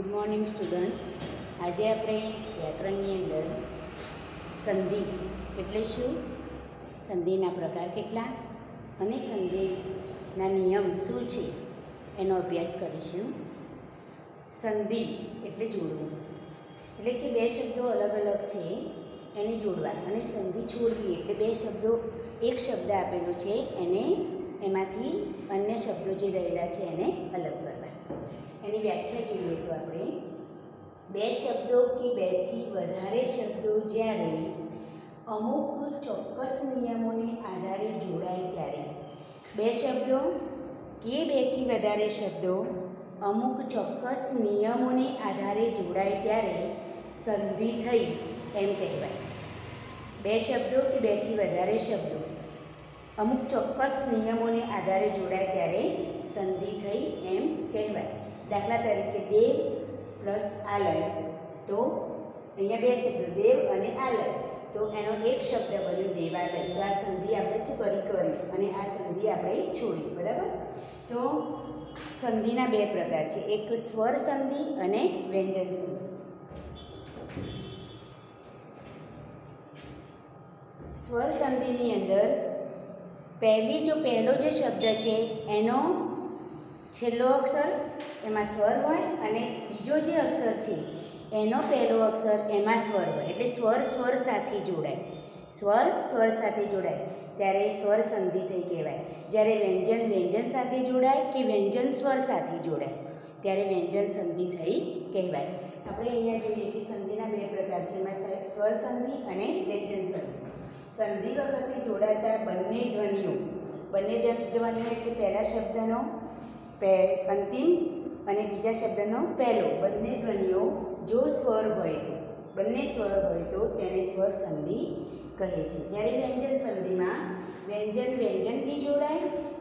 Good morning students આજે આપણે વ્યાકરણની અંદર સંધિ એટલે શું? સંધિના પ્રકાર કેટલા? અને સંધિના નિયમ શું છે? એનો અભ્યાસ કરીશું. સંધિ એટલે જોડવું. એટલે કે બે શબ્દો અલગ અલગ છે, એને જોડવા અને સંધિ છોડવી એટલે બે શબ્દો, એક શબ્દ આપેલો છે, એને એમાંથી અન્ય શબ્દો જે રહેલા છે એને અલગ કરવા એની વ્યાખ્યા જોઈએ તો આપણે. બે શબ્દો કે બેથી વધારે શબ્દો જ્યારે અમુક ચોક્કસ નિયમોને આધારે જોડાય ત્યારે. બે શબ્દો કે બેથી વધારે શબ્દો અમુક ચોક્કસ નિયમોને આધારે જોડાય ત્યારે સંધિ થઈ એમ કહેવાય. બે શબ્દો કે બેથી વધારે શબ્દો અમુક ચોક્કસ નિયમોને આધારે જોડાય ત્યારે સંધિ થઈ એમ કહેવાય. દાખલા તરીકે દેવ પ્લસ આલય. તો અહીંયા બે શબ્દ દેવ અને આલય. તો એનો એક શબ્દ બન્યો દેવાલય. તો આ સંધિ આપણે શું કરી? કરી. અને આ સંધિ આપણે છોડી. બરાબર? તો સંધિના બે પ્રકાર છે. એક સ્વર સંધિ અને વ્યંજન સંધિ. સ્વર સંધિની અંદર પહેલી, જો પહેલો જે શબ્દ છે, એનો છેલ્લો અક્ષર એમાં સ્વર હોય અને બીજો જે અક્ષર છે, એનો પહેલો અક્ષર એમાં સ્વર હોય. એટલે સ્વર સ્વર સાથે જોડાય. સ્વર સ્વર સાથે જોડાય. ત્યારે સ્વર સંધિ થઈ કહેવાય. જ્યારે વ્યંજન વ્યંજન સાથે જોડાય કે વ્યંજન સ્વર સાથે જોડાય, ત્યારે વ્યંજન સંધિ થઈ કહેવાય. આપણે અહીંયા જોઈએ કે સંધિના બે પ્રકાર છે. એમાં સ્વર સંધિ અને વ્યંજન સંધિ. સંધિ વખતે જોડાતા બંને ધ્વનિઓ. બંને ધ્વનિઓ એટલે પહેલા શબ્દનો પે, અંતિમ અને બીજા શબ્દનો પહેલો. બંને ધ્વનિઓ જો સ્વર હોય તો. બંને સ્વર હોય તો તેને સ્વર સંધિ કહે છે. જ્યારે વ્યંજન સંધિમાં વ્યંજન વ્યંજનથી જોડાય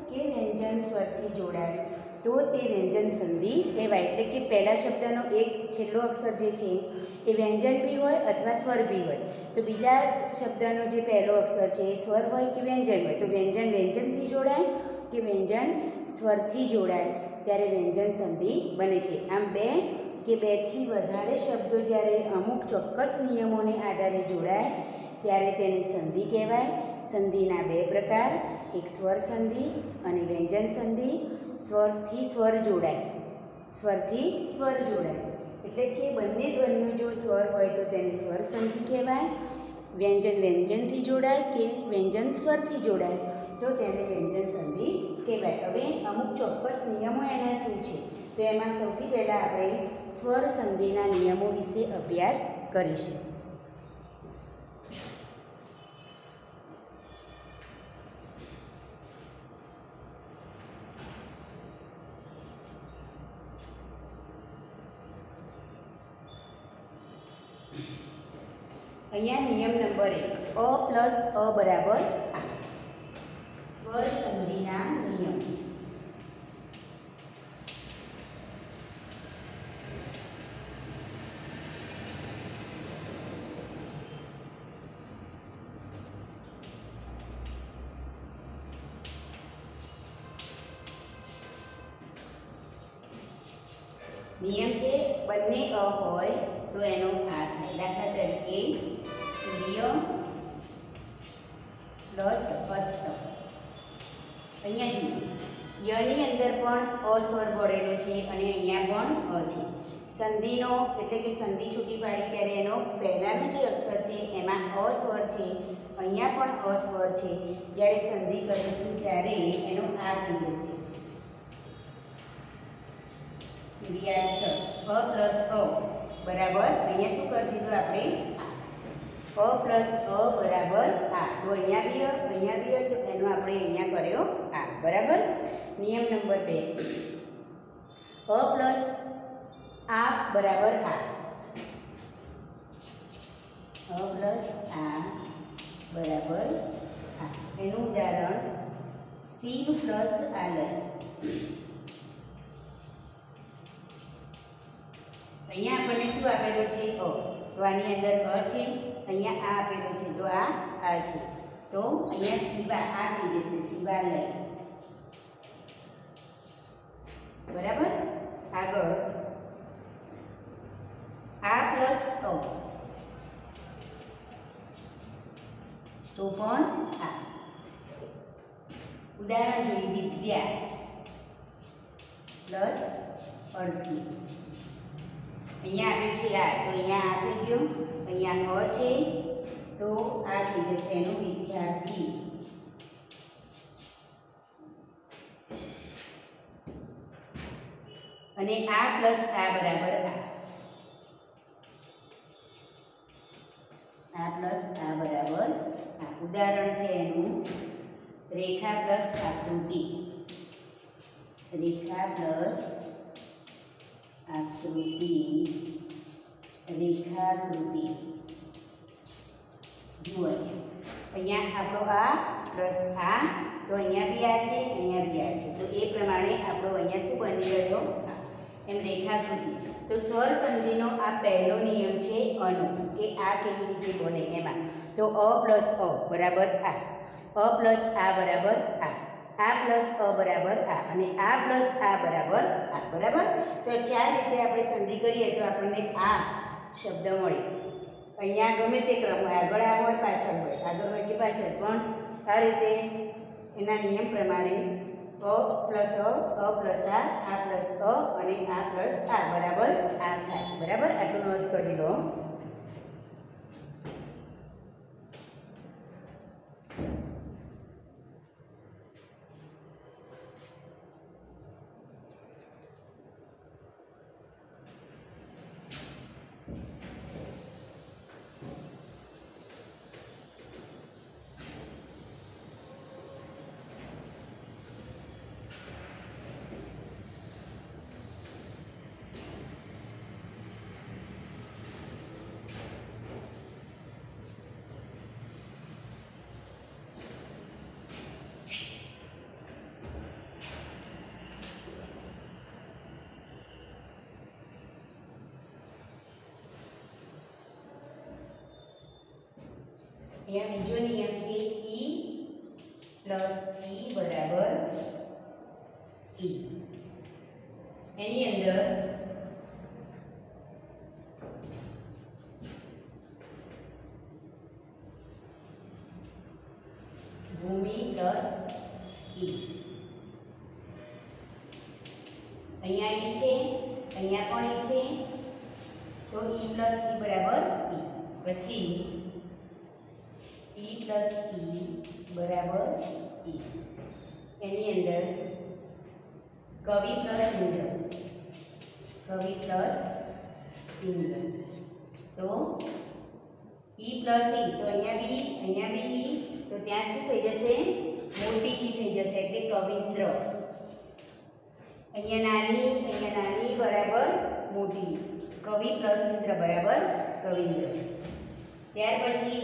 કે વ્યંજન સ્વરથી જોડાય, તો તે વ્યંજન સંધિ કહેવાય. એટલે કે પહેલા શબ્દનો એક છેલ્લો અક્ષર જે છે એ વ્યંજન બી હોય અથવા સ્વર બી હોય. તો બીજા શબ્દનો જે પહેલો અક્ષર છે એ સ્વર હોય કે વ્યંજન હોય? તો વ્યંજન વ્યંજનથી જોડાય કે વ્યંજન સ્વરથી જોડાય, ત્યારે વ્યંજન સંધિ બને છે. આમ બે કે બેથી વધારે શબ્દો જ્યારે અમુક ચોક્કસ નિયમોને આધારે જોડાય, ત્યારે તેને સંધિ કહેવાય. સંધિના બે પ્રકાર, એક સ્વર સંધિ અને વ્યંજન સંધિ. સ્વરથી સ્વર જોડાય. સ્વરથી સ્વર જોડાય. એટલે કે બંને ધ્વનિઓ જો સ્વર હોય તો તેને સ્વર સંધિ કહેવાય. વ્યંજન વ્યંજનથી જોડાય કે વ્યંજન સ્વરથી જોડાય? તો તેને વ્યંજન સંધિ કહેવાય. હવે અમુક ચોક્કસ નિયમો એના શું છે? તો એમાં સૌથી પહેલાં આપણે સ્વર સંધિના નિયમો વિશે અભ્યાસ કરીશું. અહીંયા નિયમ નંબર એક. અ પ્લસ અ બરાબર પણ અસ્વર છે. જ્યારે સંધિ કરીશું ત્યારે એનો આ થઈ જશે. સૂર્યાસ્ત અ પ્લસ અ, બરાબર? અહીંયા શું કરી દીધું આપણે? અ પ્લસ અ બરાબર આ. તો અહીંયા બી અહીંયા બી તો એનો આપણે અહીંયા કર્યો આ. બરાબર? નિયમ નંબર બે. અ પ્લસ આ બરાબર આ. અ પ્લસ આ. બરાબર? આ એનું ઉદાહરણ સી પ્લસ આલય અહીંયા આપણને શું આપેલો છે? અ, તો આની અંદર અ છે, અહીંયા આ આપેલો છે, તો આ આ છે. તો અહીંયા શિવા આ થઈ જશે શિવાલય બરાબર? આગળ. તો પણ થાય ઉદાહરણ જોઈએ, વિદ્યા પ્લસ અડધી. અહીંયા આવ્યું છે આ, તો અહીંયા આ થઈ ગયો. અહીંયા ન છે, તો આ થઈ જશે એનું વિદ્યાર્થી. અને આ પ્લસ આ બરાબર આ. આ પ્લસ આ બરાબર ઉદાહરણ છે એનું રેખા પ્લસ આકૃતિ. રેખા પ્લસ આકૃતિ. રેખાકૃતિ. જુઓ અહીંયા. આપણો આ પ્રસ્થા તો અહીંયા બી આ છે, અહીંયા બી આ છે. તો એ પ્રમાણે આપણો અહીંયા શું બની આ એમ રેખાકૃતિ. તો સ્વર સંધિનો આ પહેલો નિયમ છે અનો કે આ કેવી રીતે બને એમાં. તો અ પ્લસ અ બરાબર આ. અ પ્લસ આ બરાબર આ. આ પ્લસ અ બરાબર આ અને આ પ્લસ આ બરાબર આ, બરાબર? તો ચાર રીતે આપણે સંધિ કરીએ તો આપણને આ શબ્દ મળે. અહીંયા ગમે તે ક્રમ હોય, આગળ આ હોય, પાછળ હોય. આગળ હોય કે પાછળ. પણ આ રીતે એના નિયમ પ્રમાણે અ પ્લસ અ અ પ્લસ આ આ પ્લસ અ અને આ પ્લસ આ, બરાબર? આ થાય. બરાબર? આટલું નોંધ કરી લો. અહીંયા બીજો નિયમ છે ઈ પ્લસ ઈ બરાબર ઈ એની અંદર ભૂમિ પ્લસ ઈ અહીંયા ઈ છે અહીંયા પણ ઈ છે તો ઈ પ્લસ ઈ બરાબર ઈ પછી ઈ પ્લસ ઈ બરાબર ઈ એની અંદર કવિ પ્લસ ઇન્દ્ર કવિ પ્લસ ઇન્દ્ર તો ઈ પ્લસ ઈ તો અહીંયા બી અહીંયા બી ઈ તો ત્યાં શું થઈ જશે મોટી ઈ થઈ જશે એટલે કવિન્દ્ર અહીંયા નાની અહીંયા નાની બરાબર મોટી કવિ પ્લસ ઇન્દ્ર બરાબર કવિન્દ્ર. ત્યાર પછી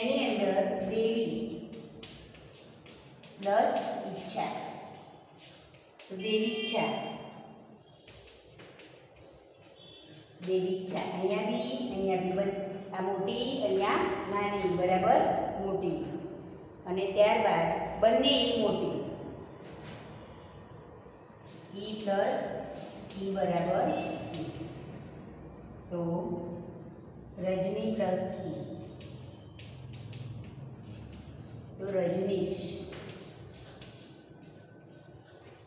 એની અંદર દેવી પ્લસ ઈચ્છા. તો દેવી ઈચ્છા. દેવી ઈચ્છા. અહીંયા બી અહીંયા બી બધી. આ મોટી, અહીંયા નાની, બરાબર મોટી. અને ત્યારબાદ બંને મોટી. ઈ પ્લસ ઈ બરાબર ઈ તો રજની પ્લસ ઈ તો રજનીશ.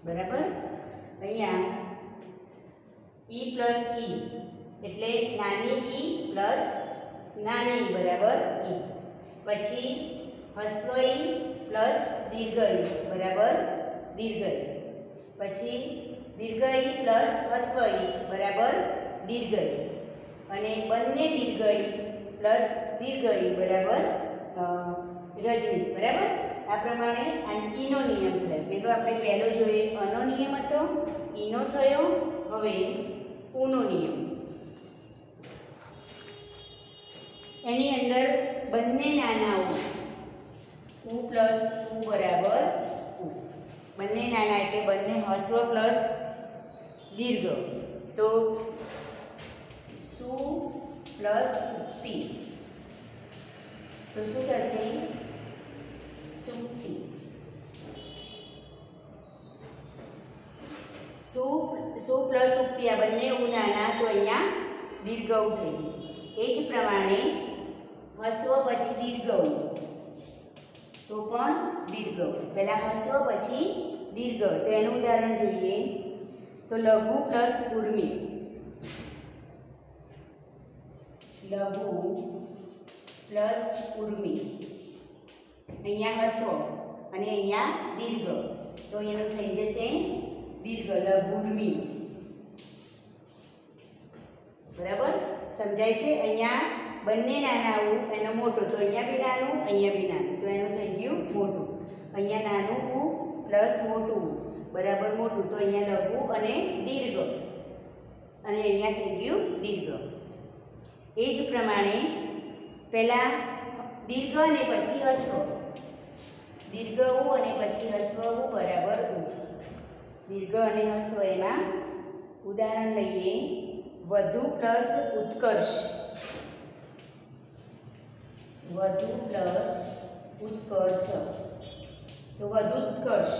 બરાબર? અહીંયા ઈ પ્લસ ઈ એટલે નાની ઈ પ્લસ નાની બરાબર ઈ પછી હસ્વ ઈ પ્લસ દીર્ઘ ઈ બરાબર દીર્ઘ ઈ પછી દીર્ઘ ઈ પ્લસ હસ્વ ઈ બરાબર? દીર્ઘ ઈ અને બંને દીર્ઘ ઈ પ્લસ દીર્ઘ ઈ બરાબર રજનીશ, બરાબર? આ પ્રમાણે ઈનો નિયમ થયો. પેલો આપણે પહેલો જોઈએ. અનો નિયમ હતો, ઈનો થયો, હવે ઉનો નિયમ. એની અંદર બંને નાનાઓ, ઉ પ્લસ ઉ બરાબર? બંને નાના એટલે બંને હસ્વ પ્લસ દીર્ઘ. તો સુ પ્લસ પી? તો શું થશે? સુક્તિ સુ સુ પ્લસ ઉક્તિ આ બંને નાના, તો અહીંયા દીર્ઘઉ થઈ ગયું. એ જ પ્રમાણે હસ્વ પછી દીર્ઘ તો પણ દીર્ઘ. પહેલા હસ્વ પછી દીર્ઘ. તો એનું ઉદાહરણ જોઈએ. તો લઘુ પ્લસ ઉર્મી લઘુ પ્લસ ઉર્મી અહીંયા હસ્વ અને અહીંયા દીર્ઘ. તો એનું થઈ જશે દીર્ઘ, લઘુર્મી. બરાબર? સમજાય છે? અહીંયા બંને નાના ઉ એનો મોટો તો અહીંયા બી નાનું, અહીંયા બી નાનું. તો એનું થઈ ગયું મોટું. અહીંયા નાનું ઉ પ્લસ મોટું બરાબર મોટું તો અહીંયા લઘુ અને દીર્ઘ. અને અહીંયા થઈ ગયું દીર્ઘ. એ જ પ્રમાણે પહેલાં દીર્ઘ અને પછી હસ્વ. દીર્ઘ ઉ અને પછી હસ્વ ઉ બરાબર ઉ. દીર્ઘ અને હસ્વ એમાં ઉદાહરણ લઈએ. વધુ પ્લસ ઉત્કર્ષ. વધુ પ્લસ ઉત્કર્ષ. તો વધુ ઉત્કર્ષ.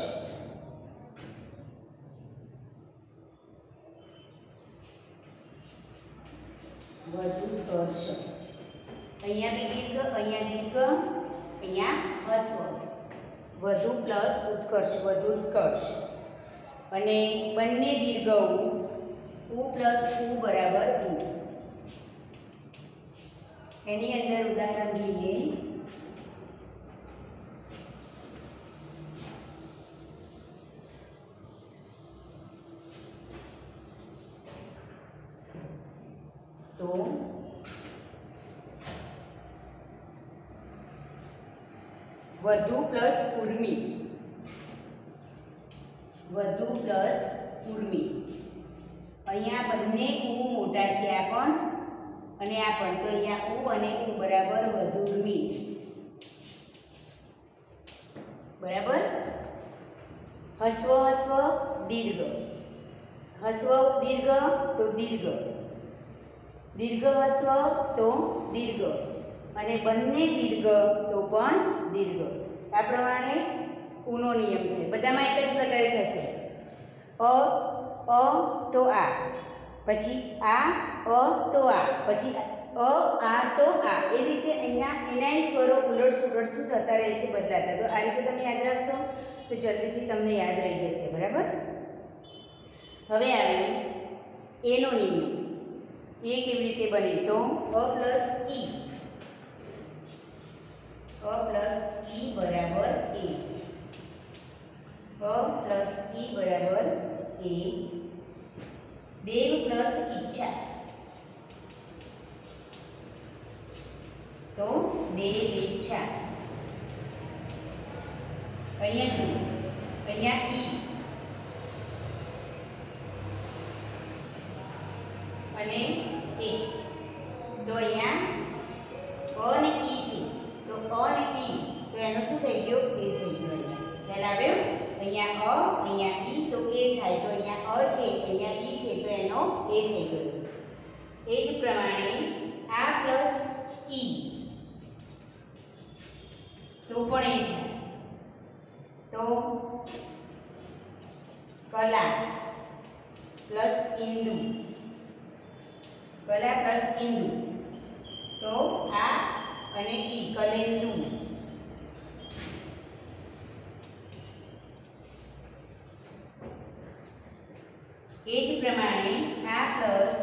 વધુ ઉત્કર્ષ. અહીંયા બી દીર્ઘ, અહીંયા દીર્ઘ, અહીંયા અસ્વ. વધુ પ્લસ ઉત્કર્ષ, વધુ ઉત્કર્ષ. અને બંને દીર્ઘ ઉ પ્લસ ઉ બરાબર ઉ. એની અંદર ઉદાહરણ જોઈએ. તો વધુ પ્લસ ઉર્મી. વધુ પ્લસ ઉર્મી. અહીંયા બંને ઉ મોટા છે આ પણ અને આ પણ તો અહીંયા ઉ અને ઉ બરાબર વધુ ઉર્મી બરાબર? હસ્વ હસ્વ, દીર્ઘ. હસ્વ, દીર્ઘ, તો દીર્ઘ. દીર્ઘ, હસ્વ, તો દીર્ઘ. અને બંને દીર્ઘ, તો પણ દીર્ઘ. આ પ્રમાણે ઉનો નિયમ થાય. બધામાં એક જ પ્રકારે થશે. અ અ, તો આ. પછી આ, અ, તો આ. પછી અ, આ, તો આ. એ રીતે અહીંયા એનાય સ્વરો ઉલટ સુલટ શું થતા રહે છે બદલાતા. તો આ રીતે તમે યાદ રાખશો, તો જલ્દીથી તમને યાદ રહી જશે. બરાબર? હવે આવ્યું. એનો નિયમ. એ કેવી રીતે બને? તો અ પ્લસ ઈ અ પ્લસ ઈ બરાબર એ અ પ્લસ ઈ બરાબર એ દેવ પ્લસ ઈચ્છા. તો દેવ ઈચ્છા. અહીંયા જુઓ. અહીંયા ઈ. અને એ. તો અહીંયા અ ને ઈ છે. તો અ ને ઈ. તો એનો શું થઈ ગયો? એ થઈ ગયો અહીંયા. ખ્યાલ આવ્યો? અહીંયા અ, અહીંયા ઈ, તો એ થાય, તો અહીંયા અ છે, અહીંયા ઈ છે, તો એનો એ થઈ ગયો. એ જ પ્રમાણે આ પ્લસ ઈ, તો પણ એ થાય. તો કલા પ્લસ ઇન્દુ કલા પ્લસ ઇન્દુ તો આ અને ઈ કલેન્દુ એ જ પ્રમાણે આ પ્લસ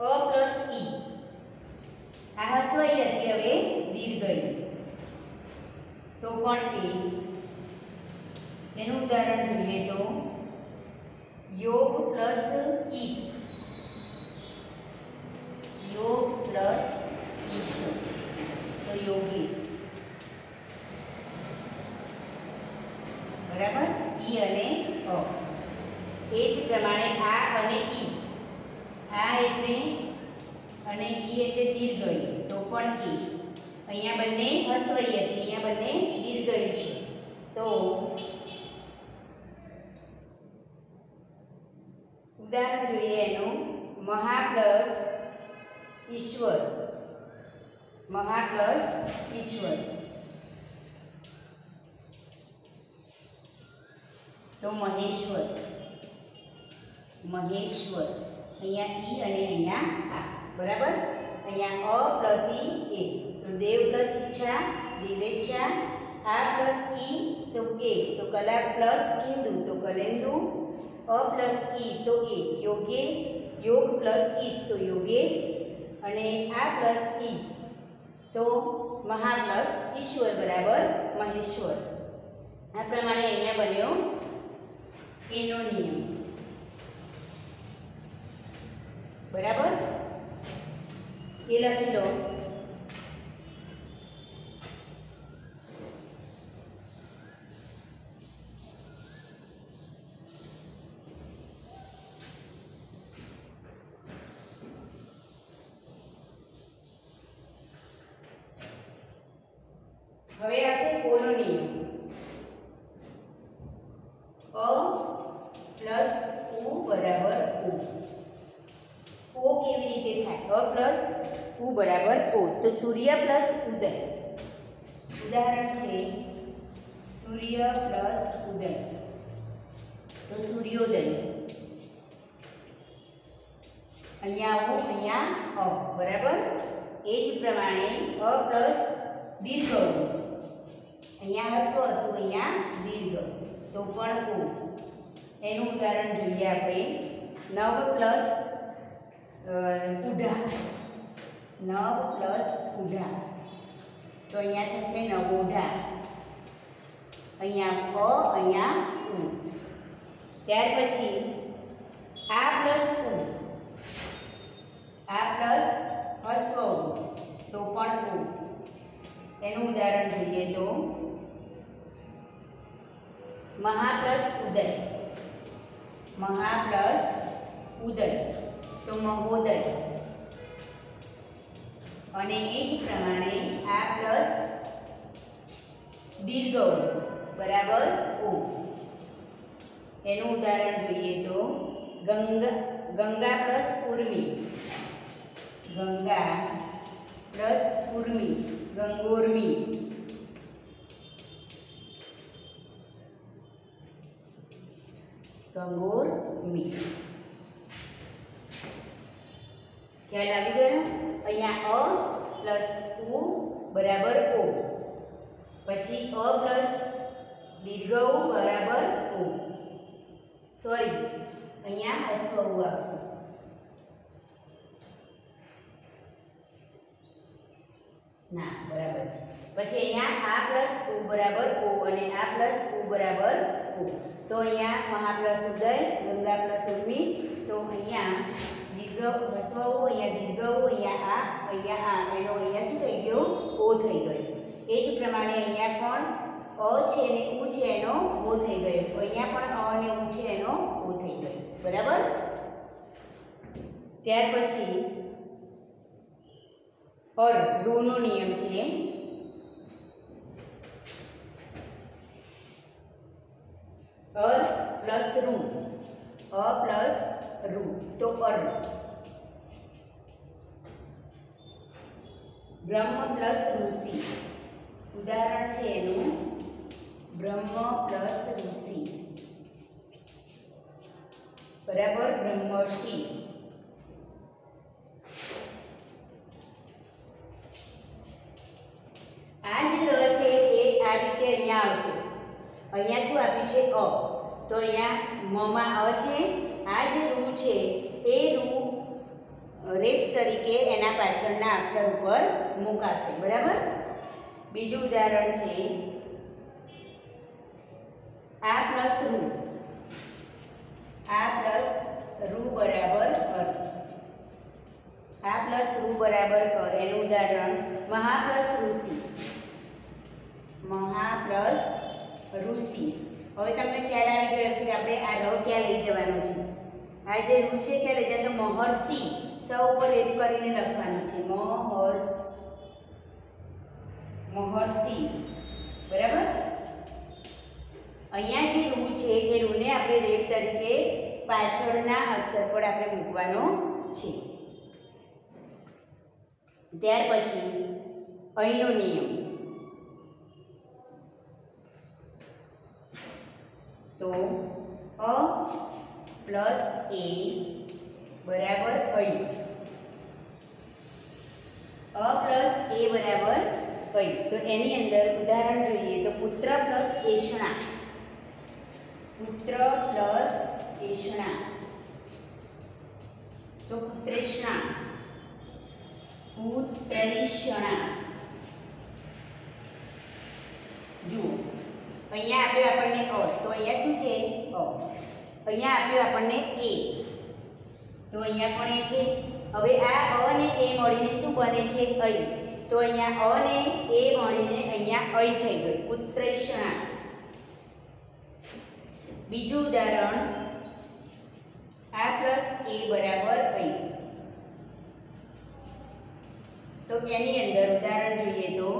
અ પ્લસ ઈ આ હસવાઈ હતી હવે દીર્ઘઈ તો પણ એ એનું ઉદાહરણ જોઈએ તો યોગ પ્લસ ઈશ યોગ પ્લસ ઈશ્વર તો યોગીશ બરાબર ઈ અને અ એ જ પ્રમાણે આ અને ઈ આ એટલે અને ઈ એટલે દીર્ઘઈ તો પણ ઈ અહીંયા બંને હસ્વઈ હતી. અહીંયા બંને દીર્ઘઈ છે. તો ઉદાહરણ જોઈએ એનું. મહા પ્લસ ઈશ્વર. મહા પ્લસ ઈશ્વર. તો મહેશ્વર. મહેશ્વર. અહીંયા ઈ અને અહીંયા આ. બરાબર? અહીંયા અ પ્લસ ઈ એ. તો દેવ પ્લસ ઈચ્છા દિવેચ્છા આ પ્લસ ઈ, તો એ, તો કલા પ્લસ ઇન્દુ તો કલેન્દુ અ પ્લસ ઈ, તો એ, યોગેશ, યોગ પ્લસ ઈશ, તો યોગેશ, અને આ પ્લસ ઈ, તો મહા પ્લસ ઈશ્વર, બરાબર, મહેશ્વર. આ પ્રમાણે અહીંયા બન્યો એનો નિયમ. બરાબર? એ લખી લો. હવે આવશે કોનો નિયમ? અ પ્લસ ઉ બરાબર ઉ ઓ કેવી રીતે થાય? અ પ્લસ ઉ બરાબર ઓ. તો સૂર્ય પ્લસ ઉદય. ઉદાહરણ છે નવ પ્લસ ઉઢા નવ પ્લસ ઉઢા તો અહીંયા થશે નવોઢા અહીંયા ક અહીંયા ઉ. ત્યાર પછી આ પ્લસ ઉ. આ પ્લસ હસ્વ તો પણ ઉ. એનું ઉદાહરણ જોઈએ તો મહા ઉદય. મહા ઉદય તો મહોદય અને એ જ પ્રમાણે આ પ્લસ દીર્ઘ ઉ, બરાબર ઓ એનું ઉદાહરણ જોઈએ તો ગંગા ગંગા પ્લસ ઉર્મી ગંગા પ્લસ ઉર્મી ગંગોર્મી ગંગોર્મી ખ્યાલ આવી ગયો? અહીંયા અ પ્લસ ઉ બરાબર ઓ પછી અ પ્લસ દીર્ઘ ઉ બરાબર ઓ સોરી અહીંયા અશ્વ ઉ આવશે. ના, બરાબર છે. પછી અહીંયા આ પ્લસ ઉ બરાબર ઓ અને આ પ્લસ ઉ બરાબર ઓ તો અહીંયા મહા પ્લસ ઉદય, ગંગા પ્લસ ઉર્મી. તો અહીંયા દીર્ઘ હસ્વ ઉ અહીંયા દીર્ઘ ઉ અહીંયા આ અહીંયા આ, એનો અહીંયા શું થઈ ગયો? ઓ થઈ ગયો. એ જ પ્રમાણે અહીંયા પણ અ છે ને ઉ છે એનો ઓ થઈ ગયો. અહીંયા પણ અ અને ઉ છે એનો ઓ થઈ ગયો. બરાબર? ત્યાર પછી અર રૂનો નિયમ છે. અ પ્લસ રૂ. અ પ્લસ રૂ તો અર બ્રહ્મ પ્લસ ઋષિ. ઉદાહરણ છે એનું. બ્રહ્મ પ્લસ ઋષિ. બરાબર, બ્રહ્મર્ષિ. આ જે લ છે એ આ રીતે અહીંયા આવશે. અહીંયા શું આપ્યું છે? અ. તો અહીંયા મમાં અ છે. આ જે રૂ છે, એ રૂ રેફ તરીકે એના પાછળના અક્ષર ઉપર મુકાશે, બરાબર? બીજું ઉદાહરણ છે, આ પ્લસ રૂ. આ પ્લસ રૂ બરાબર કર આ પ્લસ રૂ બરાબર કર એનું ઉદાહરણ મહા પ્લસ ઋષિ. મહા પ્લસ ઋષિ. હવે તમને ખ્યાલ આવી ગયો હશે કે આપણે આ ર ક્યાં લઈ જવાનો છે? આ જે રૂ છે ક્યાં લઈ તો મહર્ષિ સ ઉપર એવું કરીને લખવાનું છે. મહર્ષ. મહર્ષિ. બરાબર? અહીંયા જે રૂ છે એ રૂને આપણે રેપ તરીકે પાછળના અક્ષર પર આપણે મૂકવાનો છે. ત્યાર પછી અહીંનો નિયમ. તો અ પ્લસ એ બરાબર કયું અ પ્લસ એ બરાબર કયું તો એની અંદર ઉદાહરણ જોઈએ તો પુત્ર પ્લસ એષણા. પુત્ર પ્લસ એષણા. તો પુત્રેષણા. પુત્રેષણા. જુઓ. અહીંયા આપ્યું આપણને અ, તો અહીંયા શું છે? અ. અહીંયા આપ્યું આપણને એ તો અહીંયા પણ એ છે? હવે આ અ અને એ મળીને શું બને છે? અઈ તો અહીંયા અ ને એ મળીને અહીંયા અઈ થઈ ગયું. ઉત્પ્રેષણા બીજું ઉદાહરણ. આ પ્લસ એ બરાબર અઈ તો એની અંદર ઉદાહરણ જોઈએ તો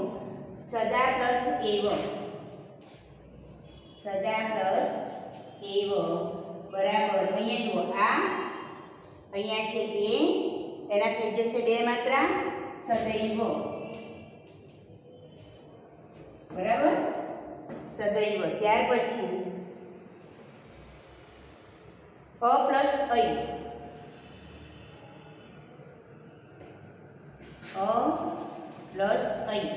સદા પ્લસ એવ સદા પ્લસ એવ બરાબર. અહીંયા જુઓ, આ અહીંયા છે બે, એના થઈ જશે બે માત્રા સદૈવ. બરાબર? સદૈવ. ત્યાર પછી અ પ્લસ અઈ અ પ્લસ અઈ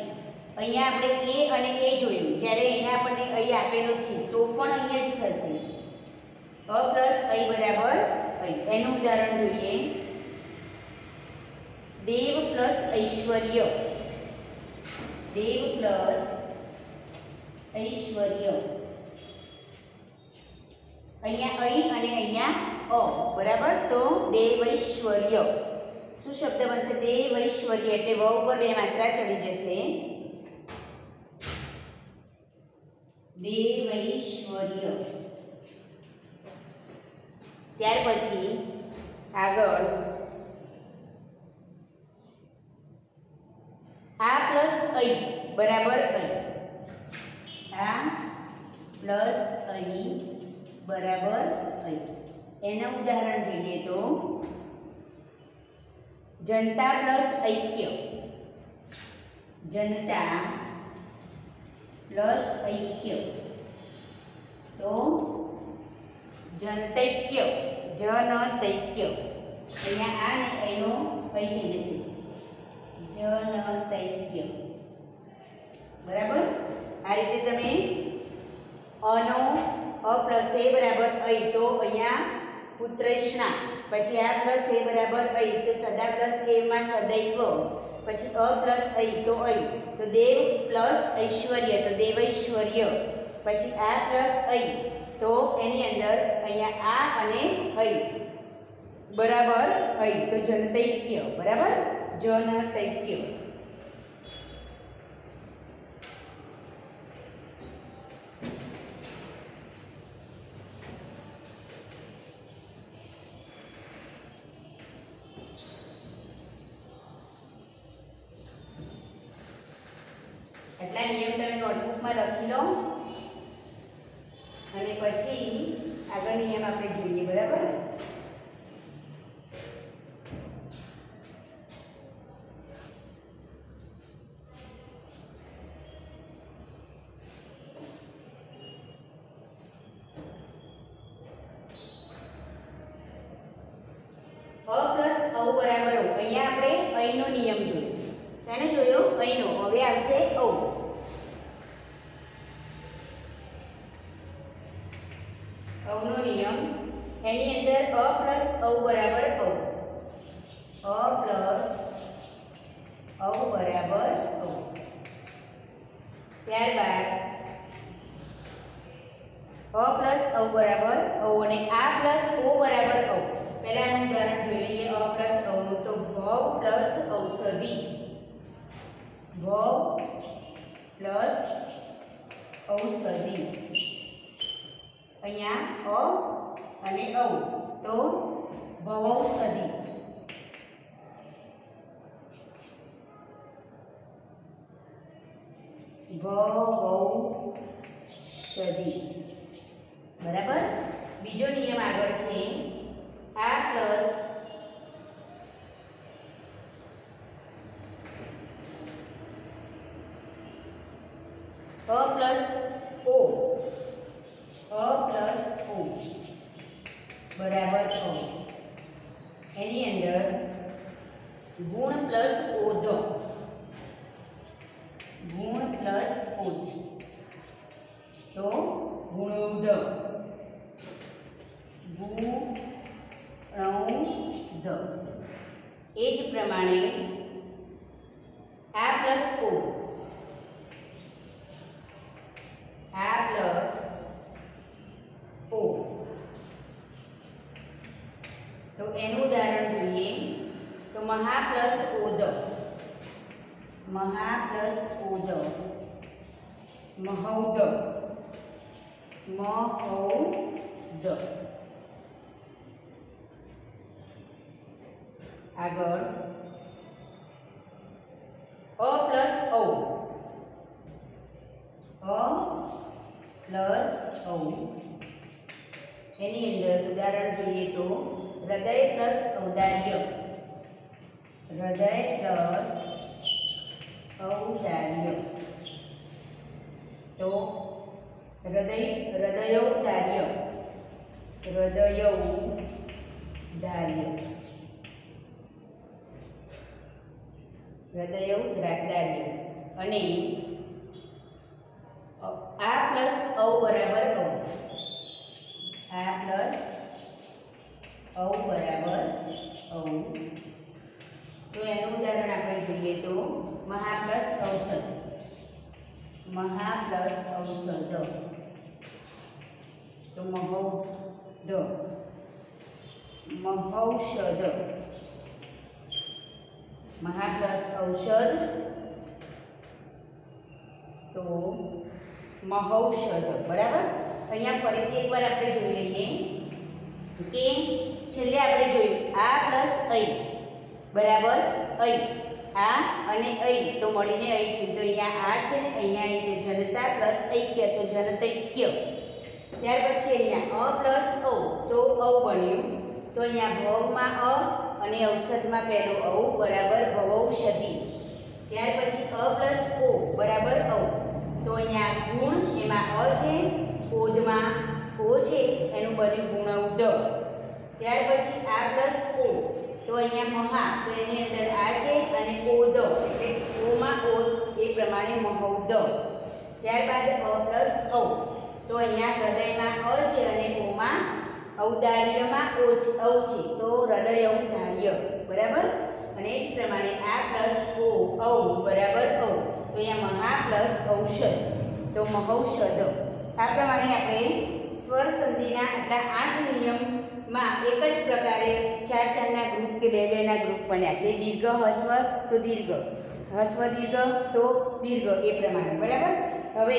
અહીંયા આપણે એ અને એ જોયું. જ્યારે અહીંયા આપણને અહીં આપેલું છે, તો પણ અહીંયા જ થશે. અ પ્લસ અઈ બરાબર અઈ એનું ઉદાહરણ જોઈએ દેવ પ્લસ ઐશ્વર્ય દેવ પ્લસ ઐશ્વર્ય અહીંયા અઈ અને અહીંયા અ બરાબર તો દેવૈશ્વર્ય શું શબ્દ બનશે દેવૈશ્વર્ય એટલે વ ઉપર બે માત્રા ચડી જશે દેવૈશ્વર્ય ત્યાર પછી આગળ આ પ્લસ અહીં બરાબર અહીં આ પ્લસ અહીં બરાબર અહીં એનું ઉદાહરણ જોઈએ તો, જનતા પ્લસ ઐક્ય. જનતા પ્લસ ઐક્ય. તો જનતૈક્ય. જનતૈક્ય અહીંયા આ ને એનો પૈકી થઈ જન તૈક્ય. બરાબર? આ રીતે તમે અનો, અ પ્લસ એ બરાબર અ તો અહીંયા પુત્રેષ્ણા, પછી આ પ્લસ એ બરાબર અ તો સદા પ્લસ એમાં સદૈવ, પછી અ પ્લસ અઈ, તો અ તો દેવ પ્લસ ઐશ્વર્ય, તો દેવૈશ્વર્ય. પછી આ પ્લસ અઈ તો એની અંદર અહીંયા આ અને હૈ બરાબર હૈ તો જનતૈક્ય. બરાબર? જનતૈક્ય. એટલા નિયમ તમે નોટબુકમાં લખી લો. અને પછી આગળ નિયમ આપણે જોઈએ બરાબર અ પ્લસ અ બરાબર ઓ અહીંયા આપણે અહીંનો નિયમ જોયો શેને જોયો અહીંનો હવે આવશે ઓ અવનો નિયમ એની અંદર અ પ્લસ અવ બરાબર અવ અ પ્લસ અવ બરાબર અવ ત્યારબાદ અ પ્લસ અવ બરાબર અવ અને આ પ્લસ ઓ બરાબર અવ પહેલાનું ઉદાહરણ જોઈ લઈએ. અ પ્લસ અવનું તો ભવ પ્લસ ઔષધિ. ભવ પ્લસ ઔષધિ. અહીંયા અ અને અ તો ભવૌષધિ. ભવૌષધિ. બરાબર? બીજો નિયમ આગળ છે. આ પ્લસ અ પ્લસ ઓ. અ પ્લસ ઓ. બરાબર અ એની અંદર ગુણ પ્લસ ઓધ. ગુણ પ્લસ ઓધ. તો ગુણોધ ગુણોધ એ જ પ્રમાણે આ પ્લસ ઓ આ પ્લસ ઓ તો એનું ઉદાહરણ જોઈએ તો મહા પ્લસ ઓદ મહા પ્લસ ઓદ મહૌદ મહૌદ આગળ અ પ્લસ ઔ અ પ્લસ ઔ એની અંદર ઉદાહરણ જોઈએ તો હૃદય પ્લસ ઔદાર્ય હૃદય પ્લસ ઔદાર્ય તો હૃદય હૃદયૌદાર્ય હૃદયૌદાર્ય હૃદયૌદાર્ય અને આ પ્લસ ઔ બરાબર ઔ. આ પ્લસ ઔ બરાબર ઔ. તો એનું ઉદાહરણ આપણે જોઈએ તો મહા પ્લસ ઔષધ. મહા પ્લસ ઔષધ. તો મહૌધ મહૌષધ. મહા ઔષધ. તો મહૌષધ, બરાબર? અહીંયા ફરીથી એકવાર આપણે જોઈ લઈએ. કે છેલ્લે આપણે જોયું, આ પ્લસ ઐ બરાબર? ઐ આ અને ઐ તો મળીને ઐ થયું. તો અહીંયા આ છે, અહીંયા ઐ તો જનતા પ્લસ ઐક્ય, તો જનતૈક્ય. ત્યાર પછી અહીંયા અ પ્લસ ઔ, તો ઔ બન્યું. તો અહીંયા ભવમાં અ અને ઔષધમાં પહેલો ઔ બરાબર ભવૌષધિ ત્યાર પછી અ પ્લસ ઓ બરાબર ઔ. તો અહીંયા ગુણ એમાં અ છે ઓદમાં ઓ છે, એનું બન્યું ગુણૌદ. ત્યાર પછી આ પ્લસ ઓ. તો અહીંયા મહા, તો એની અંદર આ છે અને ઓદ, એટલે ઓમાં ઓ એ પ્રમાણે મહૌદ. ત્યારબાદ અ પ્લસ ઔ. તો અહીંયા હૃદયમાં અ છે અને ઓમાં ઔદાર્યમાં ઓ છે છે તો હૃદય ઔદાર્ય બરાબર? અને એ જ પ્રમાણે આ પ્લસ ઓ, ઔ, બરાબર ઔ. તો અહીંયા મહા પ્લસ ઔષધ, તો મહૌષધ. આ પ્રમાણે આપણે સ્વર સંધિના આટલા આઠ નિયમમાં એક જ પ્રકારે ચાર ચારના ગ્રુપ કે બે બેના ગ્રુપ બન્યા. કે દીર્ઘ, હસ્વ, તો દીર્ઘ. હસ્વ, દીર્ઘ, તો દીર્ઘ, એ પ્રમાણે, બરાબર? હવે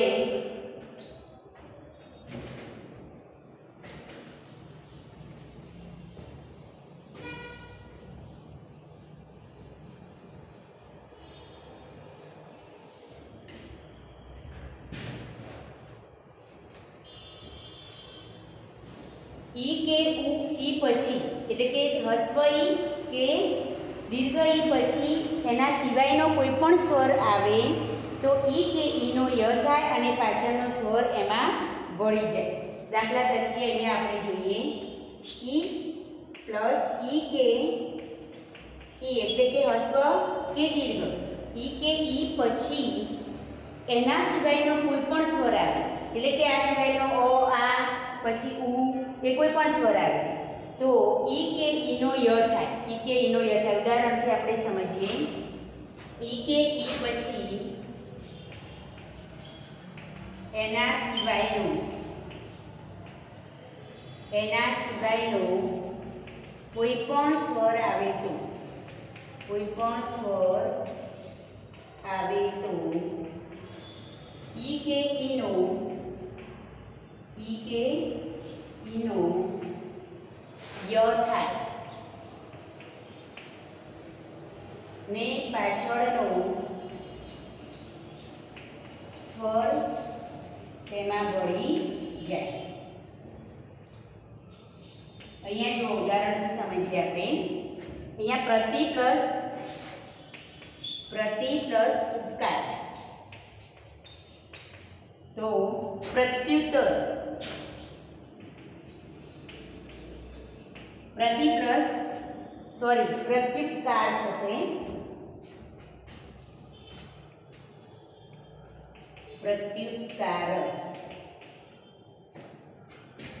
ઈ કે ઉ, ઈ પછી. એટલે કે હસ્વ ઈ કે દીર્ઘ ઈ પછી. એના સિવાયનો કોઈ પણ સ્વર આવે તો ઈ કે ઈનો ય થાય અને પાછળનો સ્વર એમાં ભળી જાય. દાખલા તરીકે અહીંયા આપણે જોઈએ ઈ પ્લસ ઈ કે ઈ એટલે કે હસ્વ કે દીર્ઘ. ઈ કે ઈ પછી એના સિવાયનો કોઈ પણ સ્વર આવે. એટલે કે આ સિવાયનો અ, આ, પછી ઉ એ કોઈ પણ સ્વર આવે, તો ઈ કે ઈનો ય થાય. ઈ કે ઈનો ય થાય. ઉદાહરણથી આપણે સમજીએ. ઈ કે ઈ પછી એના સિવાયનું, એના સિવાયનો કોઈ પણ સ્વર આવે તો, કોઈ પણ સ્વર આવે તો, ઈ કે ઈનો, ઈ કે ઈનો ય થાય ને પાછળનો સ્વર તેમાં ભળી જાય અહીંયા જો ઉદાહરણથી સમજીએ આપણે અહીંયા પ્રતિ પ્લસ પ્રતિ પ્લસ ઉત્કાર તો પ્રત્યુત્તર પ્રતિ પ્લસ, સોરી પ્રત્યુપકાર થશે. પ્રત્યુપકાર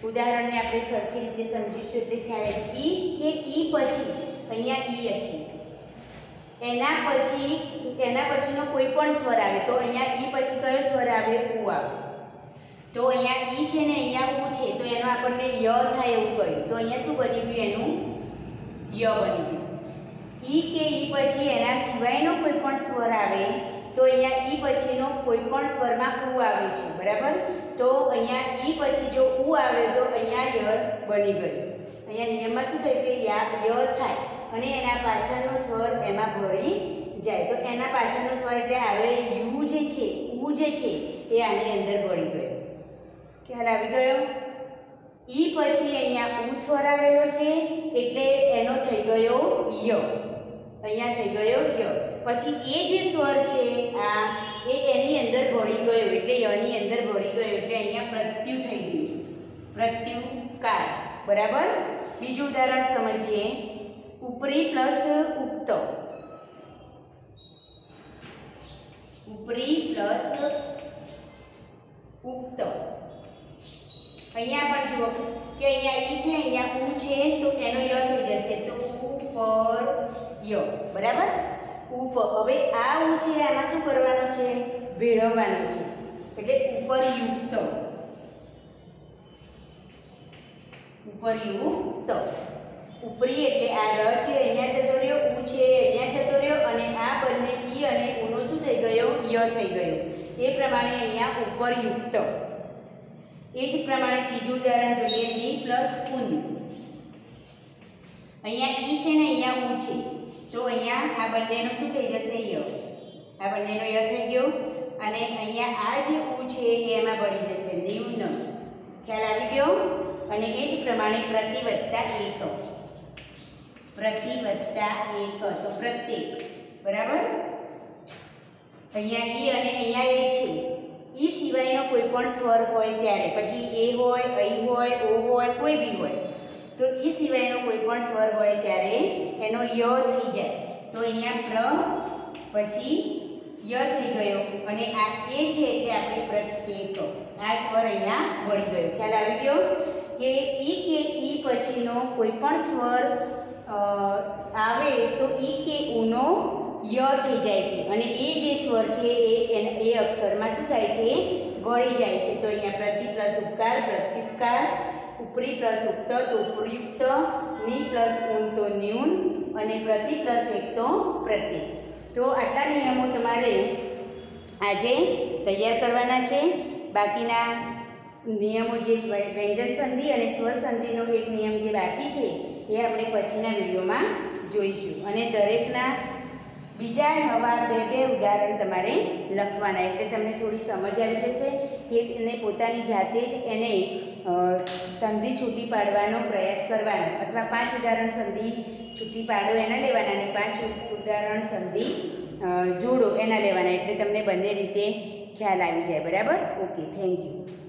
ઉદાહરણને આપણે સરખી રીતે સમજીશું એટલે ખ્યાલ ઈ કે ઈ પછી, અહીંયા ઈ છે એના પછી, એના પછીનો કોઈ પણ સ્વર આવે, તો અહીંયા ઈ પછી કયો સ્વર આવે? ઉ આવે. તો અહીંયા ઈ છે ને અહીંયા ઉ છે, તો એનો આપણને ય થાય એવું કહ્યું. તો અહીંયા શું બની ગયું? એનું ય બની ગયું. ઈ કે ઈ પછી એના સિવાયનો કોઈ પણ સ્વર આવે, તો અહીંયા ઈ પછીનો કોઈ પણ સ્વરમાં ઉ આવે છે, બરાબર? તો અહીંયા ઈ પછી જો ઉ આવે, તો અહીંયા ય બની ગયું. અહીંયા નિયમમાં શું થયું કે યા, ય થાય. અને એના પાછળનો સ્વર એમાં ભળી જાય. તો એના પાછળનો સ્વર એટલે આવે યુ જે છે, ઉ જે છે, એ આની અંદર ભળી ગયો. ખ્યાલ આવી ગયો? ઈ પછી અહીંયા ઉ સ્વર આવેલો છે, એટલે એનો થઈ ગયો ય. અહીંયા થઈ ગયો ય. પછી એ જે સ્વર છે, આ એ એની અંદર ભળી ગયો, એટલે યની અંદર ભળી ગયો, એટલે અહીંયા પ્રત્યુ થઈ ગયું. પ્રત્યુકાર. બરાબર? બીજું ઉદાહરણ સમજીએ. ઉપરી પ્લસ ઉક્ત. ઉપરી પ્લસ ઉક્ત. અહીંયા પણ જુઓ કે અહીંયા ઈ છે, અહીંયા ઉ છે, તો એનો ય થઈ જશે. તો ઉપર ય. બરાબર? ઉપ હવે આ ઉ છે, આમાં શું કરવાનું છે? ભેળવવાનું છે. એટલે ઉપરયુક્ત. ઉપરયુક્ત. ઉપરી એટલે આ ર છે, અહીંયા જતો રહ્યો, ઉ છે, અહીંયા જતો રહ્યો, અને આ બંને ઈ અને ઉનો શું થઈ ગયો? ય થઈ ગયો. એ પ્રમાણે અહીંયા ઉપરયુક્ત. એ જ પ્રમાણે ત્રીજું ઉદાહરણ જોઈએ ની પ્લસ ઉન અહીંયા ઈ છે ને અહીંયા ઉ છે. તો અહીંયા આ બંનેનો શું થઈ જશે ય? આ બંનેનો ય થઈ ગયો. અને અહીંયા આ જે ઉ છે એ એમાં ભળી જશે. ન્યૂન. ખ્યાલ આવી ગયો? અને એ જ પ્રમાણે પ્રતિ વત્તા એક. પ્રતિ વત્તા એક. તો પ્રત્યેક. બરાબર? અહીંયા ઈ અને અહીંયા એ છે. ઈ સિવાયનો કોઈ પણ સ્વર હોય ત્યારે. પછી એ હોય અઈ હોય, ઓ હોય, કોઈ બી હોય. તો ઈ સિવાયનો કોઈ પણ સ્વર હોય ત્યારે એનો ય થઈ જાય. તો અહીંયા પ્ર, પછી ય થઈ ગયો. અને આ એ છે એટલે આપણે પ્રત્યેક. આ સ્વર અહીંયા વળી ગયો. ખ્યાલ આવી ગયો? કે ઈ કે ઈ પછીનો કોઈ પણ સ્વર આવે તો ઈ કે ઉનો ય થઈ જાય છે. અને એ જે સ્વર છે એ એ અક્ષરમાં શું થાય છે? ગળી જાય છે. તો અહીંયા પ્રતિ પ્લસ ઉપકાર પ્રત્યુપકાર ઉપરી પ્લસ ઉક્ત તો ઉપયુક્તની પ્લસ ઊન તો ન્યૂન, અને પ્રતિ પ્લસ એક તો પ્રત્યેક તો આટલા નિયમો તમારે આજે તૈયાર કરવાના છે. બાકીના નિયમો જે વ્યંજન સંધિ અને સ્વર સંધિનો એક નિયમ જે બાકી છે, એ આપણે પછીના વિડીયોમાં જોઈશું. અને દરેકના બીજા નવા બે બે ઉદાહરણ તમારે લખવાના. એટલે તમને થોડી સમજ આવી જશે કે એને પોતાની જાતે જ એને સંધિ છૂટી પાડવાનો પ્રયાસ કરવાનો. અથવા પાંચ ઉદાહરણ સંધિ છૂટી પાડો એના લેવાના અને પાંચ ઉદાહરણ સંધિ જોડો એના લેવાના. એટલે તમને બંને રીતે ખ્યાલ આવી જાય. બરાબર? Okay, thank you.